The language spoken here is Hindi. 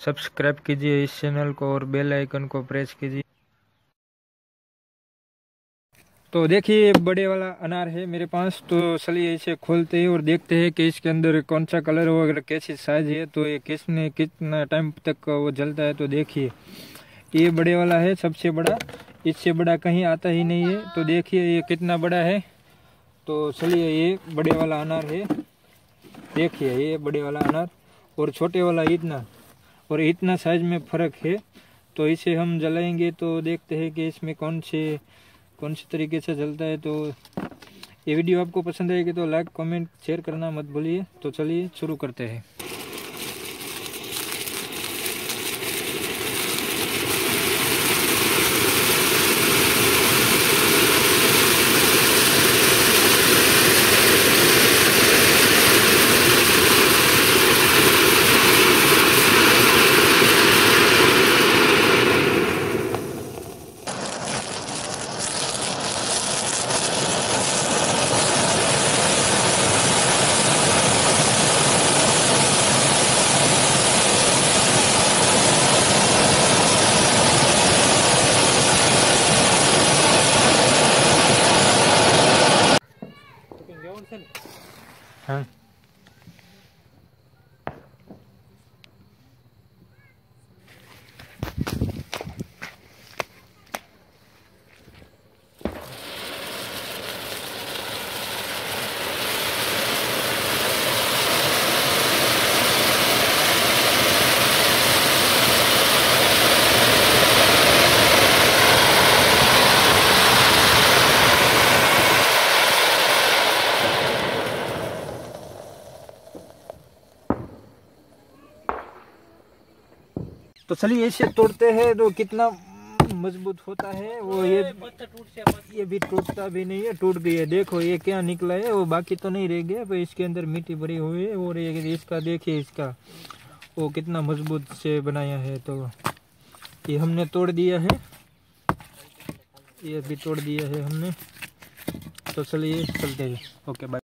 सब्सक्राइब कीजिए इस चैनल को और बेल आइकन को प्रेस कीजिए। तो देखिए बड़े वाला अनार है मेरे पास। तो चलिए इसे खोलते हैं और देखते हैं कि इसके अंदर कौन सा कलर हो अगर कैसी साइज़ है तो ये किसने, कितना टाइम तक वो जलता है तो देखिए। ये बड़े वाला है, सबसे बड़ा। इससे बड़ा कहीं आता ही नहीं है। तो देखिए, ये कितना बड़ा है। तो चलिए, ये बड़े वाला अनार है। देखिए, ये बड़े वाला अनार और छोटे वाला इतना। और इतना साइज़ में फ़र्क है तो इसे हम जलाएँगे तो देखते हैं कि इसमें कौन से कौन से तरीके से जलता है। तो ये वीडियो आपको पसंद आएगी तो लाइक, कमेंट, शेयर करना मत भूलिए। तो चलिए, शुरू करते हैं। हाँ तो चलिए इसे तोड़ते हैं तो कितना मज़बूत होता है? वो ये ये भी टूटता भी नहीं है टूट गई है। देखो ये क्या निकला है? वो बाकी तो नहीं रह गया पर इसके अंदर मिट्टी भरी हुई है और ये इसका देखिए इसका। वो कितना मज़बूत से बनाया है तो। ये हमने तोड़ दिया है। ये भी तोड़ दिया है हमने। तो चलिए चलते हैं। Okay bye